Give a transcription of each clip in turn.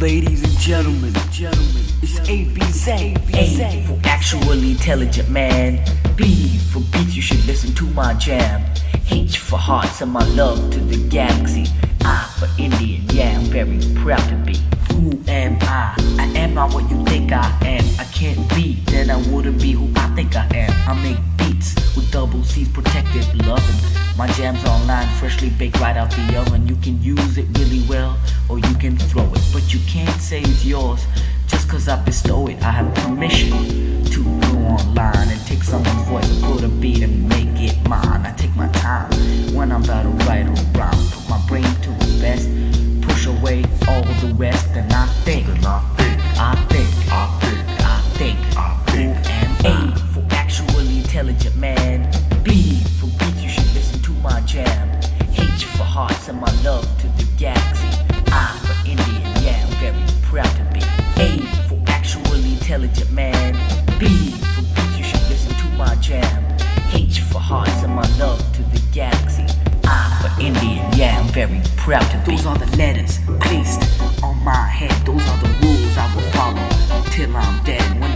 Ladies and gentlemen, gentlemen, it's ABZ. A for actually intelligent man. B for beats, you should listen to my jam. H for hearts and my love to the galaxy. I for Indian, yeah, I'm very proud My jam's online, freshly baked right out the oven. You can use it really well, or you can throw it, but you can't say it's yours just cause I bestow it. I have permission to go online and take someone's voice and put a beat and make it mine. I take my time when I'm about to write a rhyme, put my brain to the best, push away all the rest, and I think, Then I think, I think, I think, I think, and my love to the galaxy. I for Indian, yeah, I'm very proud to be. A for actually intelligent man. B for beats, you should listen to my jam. H for hearts and my love to the galaxy. I for Indian, yeah, I'm very proud to be. Those are the letters placed on my head. Those are the rules I will follow till I'm dead. When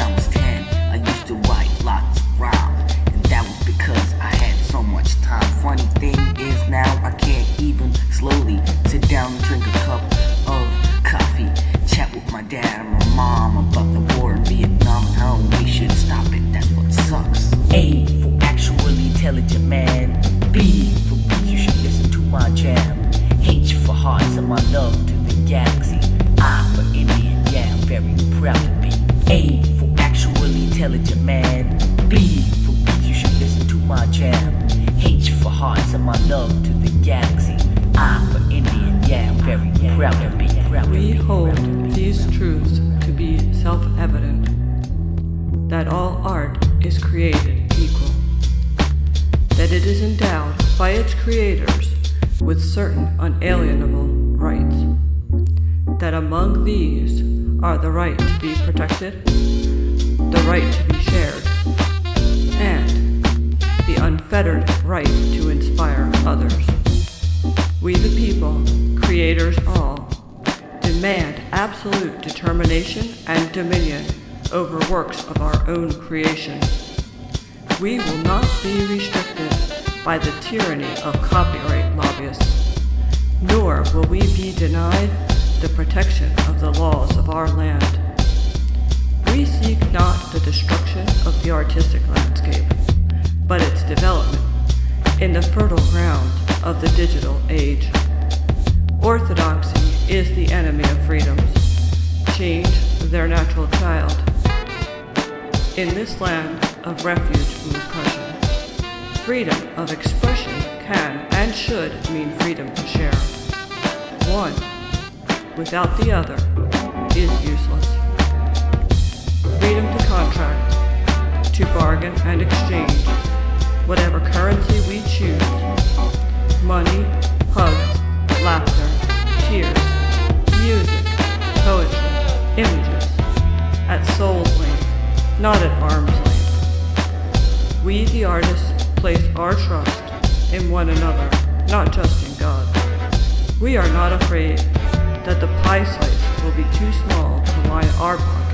intelligent man. B for beats, you should listen to my jam. H for hearts and my love to the galaxy. I for Indian, very proud to be. A for actually intelligent man. B for beats, you should listen to my jam. H for hearts and my love to the galaxy. I for Indian, yeah, very proud to be. Proud to We be, hold proud to be. these truths to be self evident that all art is created creators with certain unalienable rights, that among these are the right to be protected, the right to be shared, and the unfettered right to inspire others. We the people, creators all, demand absolute determination and dominion over works of our own creation. We will not be restricted by the tyranny of copyright lobbyists, nor will we be denied the protection of the laws of our land. We seek not the destruction of the artistic landscape, but its development in the fertile ground of the digital age. Orthodoxy is the enemy of freedoms. Change their natural child. In this land of refuge from oppression, freedom of expression can and should mean freedom to share. One without the other is useless. Freedom to contract, to bargain and exchange, whatever currency we choose. Money, hugs, laughter, tears, music, poetry, images, at soul's length, not at our trust in one another, not just in God. We are not afraid that the pie slice will be too small to line our pockets.